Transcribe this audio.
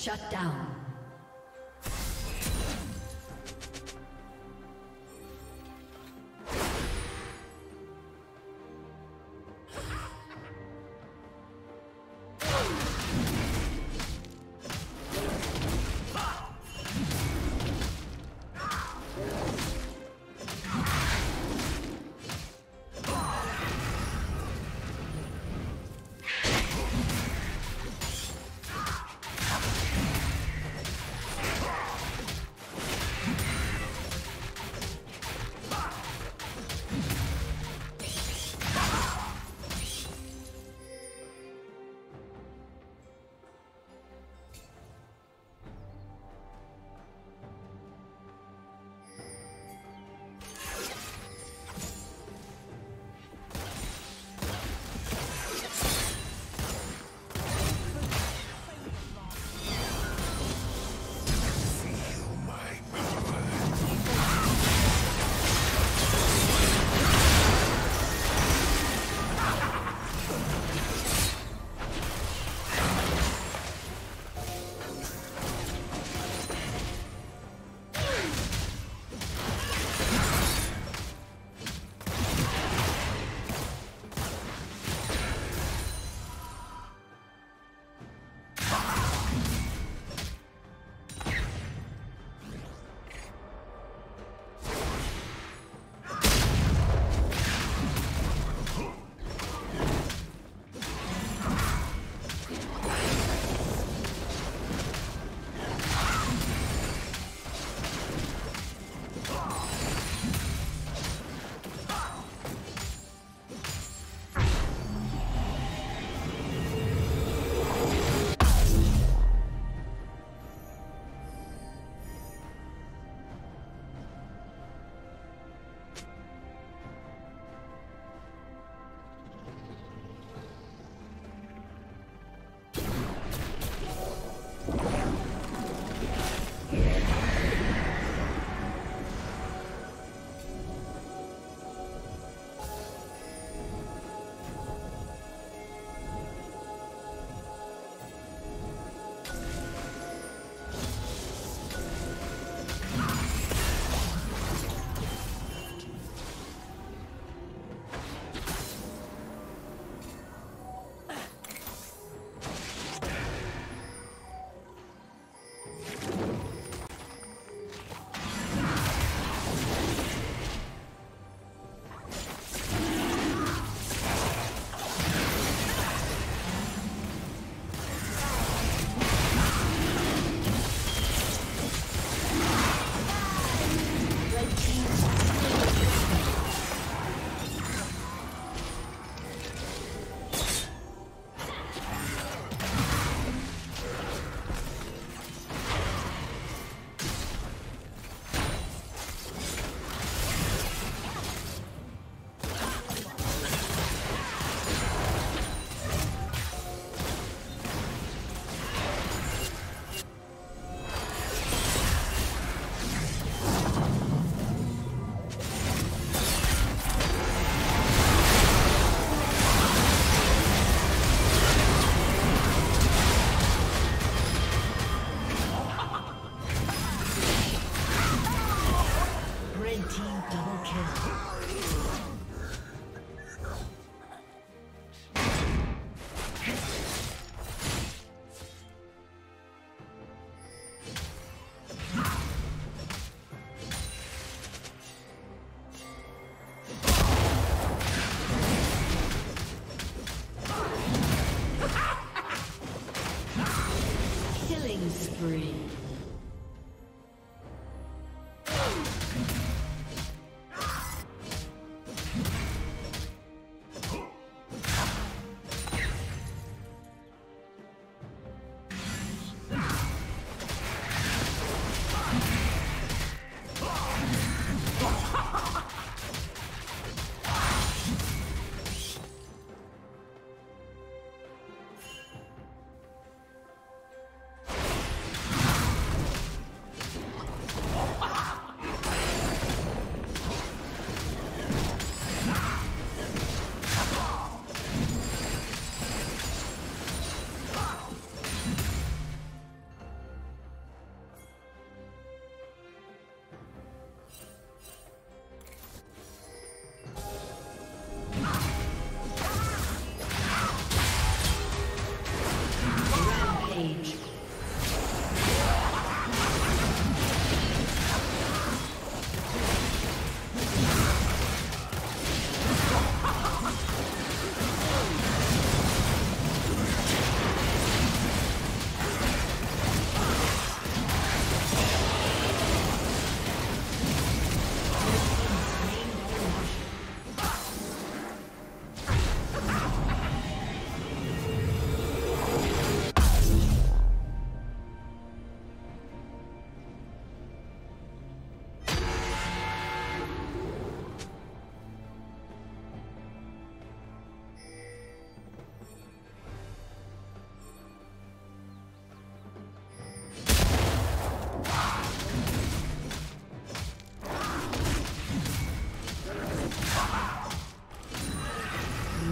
Shut down.